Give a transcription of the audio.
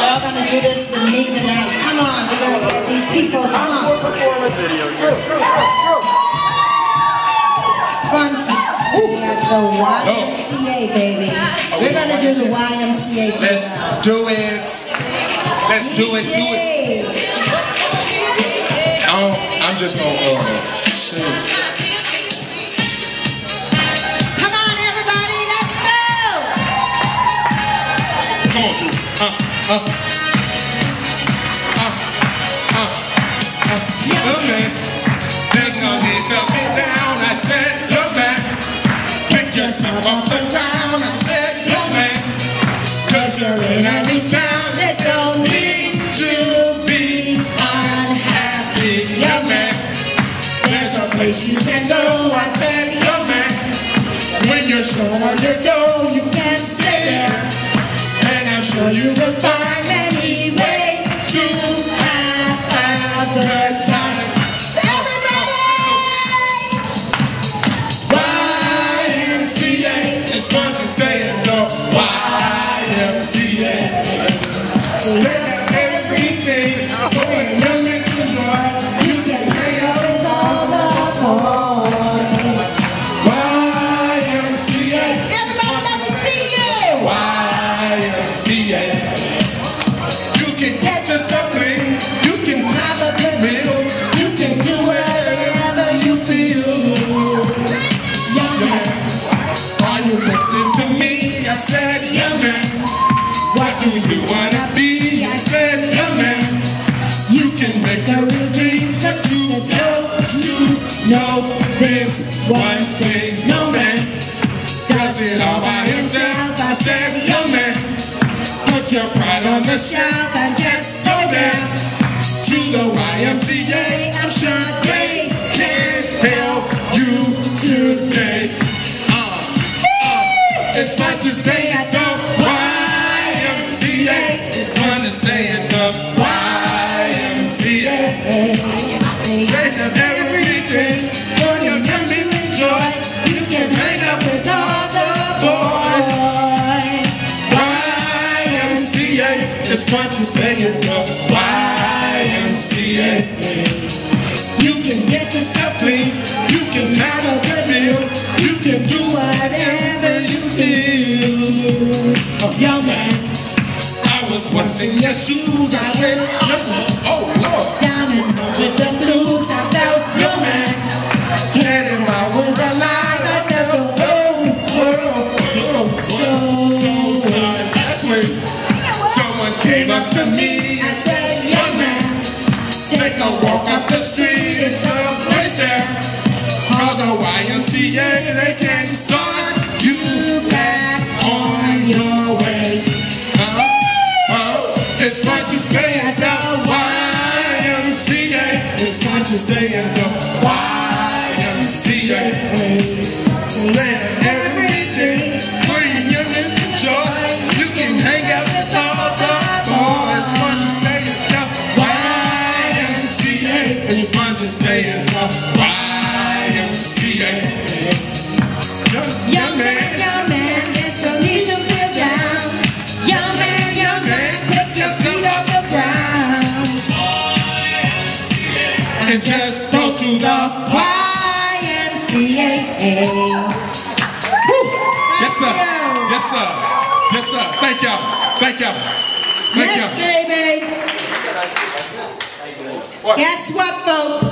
Y'all gonna do this for me tonight. Come on, we're gonna get these people pumped. It's fun to see at the YMCA, baby. We're gonna do the YMCA for Let's do it. Let's do it. Do it. I'm, I'm just gonna uh, shoot. Place you can go. I said, young man. When you're sure you Everything go and young and enjoy. Your pride on the shelf and just go there to the YMCA. I'm sure they can help you today. Uh, uh, it's fun to stay at To stay the YMCA. You can get yourself clean. You can have a good meal. You can do whatever you feel. Oh, young man, I was once in your shoes. I man, oh Lord. Walk up the street. It's a place there called the YMCA. They can start you back on your way. Uh, uh, it's fun to stay at the YMCA. It's fun to stay at the YMCA. Fun to stay the uh, YMCA. Young, Young man, young man, there's no need to feel down. Young man, young man, pick your feet off the ground. and just go to the YMCA. Yes, sir. Yes, sir. Yes, sir. Thank y'all. Thank y'all. Thank Yes, y'all. baby. Guess what, folks?